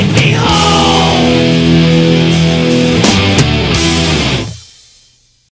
Take me home.